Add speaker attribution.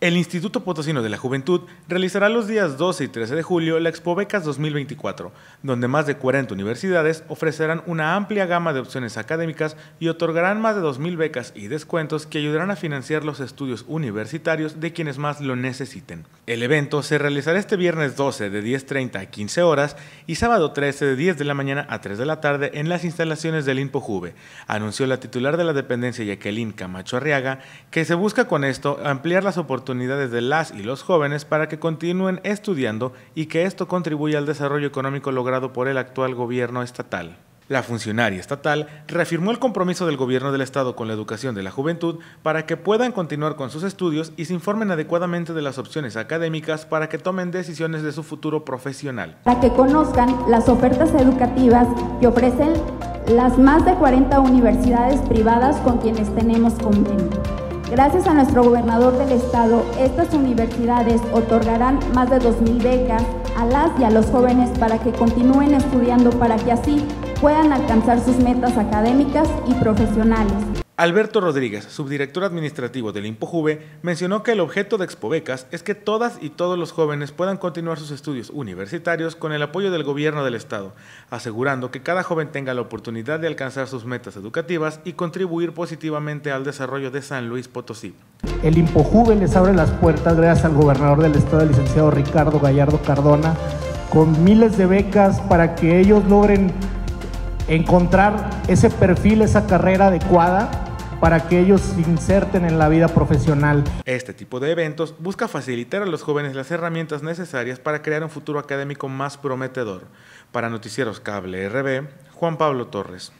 Speaker 1: El Instituto Potosino de la Juventud realizará los días 12 y 13 de julio la Expo Becas 2024, donde más de 40 universidades ofrecerán una amplia gama de opciones académicas y otorgarán más de 2.000 becas y descuentos que ayudarán a financiar los estudios universitarios de quienes más lo necesiten. El evento se realizará este viernes 12 de 10.30 a 15 horas y sábado 13 de 10 de la mañana a 3 de la tarde en las instalaciones del INPOJUVE, anunció la titular de la dependencia Jacqueline Camacho Arriaga, que se busca con esto ampliar las oportunidades oportunidades de las y los jóvenes para que continúen estudiando y que esto contribuya al desarrollo económico logrado por el actual gobierno estatal. La funcionaria estatal reafirmó el compromiso del gobierno del estado con la educación de la juventud para que puedan continuar con sus estudios y se informen adecuadamente de las opciones académicas para que tomen decisiones de su futuro profesional.
Speaker 2: Para que conozcan las ofertas educativas que ofrecen las más de 40 universidades privadas con quienes tenemos convenio. Gracias a nuestro gobernador del estado, estas universidades otorgarán más de 2.000 becas a las y a los jóvenes para que continúen estudiando para que así puedan alcanzar sus metas académicas y profesionales.
Speaker 1: Alberto Rodríguez, subdirector administrativo del IMPOJUVE, mencionó que el objeto de Expobecas es que todas y todos los jóvenes puedan continuar sus estudios universitarios con el apoyo del gobierno del Estado, asegurando que cada joven tenga la oportunidad de alcanzar sus metas educativas y contribuir positivamente al desarrollo de San Luis Potosí.
Speaker 3: El IMPOJUVE les abre las puertas gracias al gobernador del Estado, el licenciado Ricardo Gallardo Cardona, con miles de becas para que ellos logren encontrar ese perfil, esa carrera adecuada para que ellos se inserten en la vida profesional.
Speaker 1: Este tipo de eventos busca facilitar a los jóvenes las herramientas necesarias para crear un futuro académico más prometedor. Para Noticieros Cable RB, Juan Pablo Torres.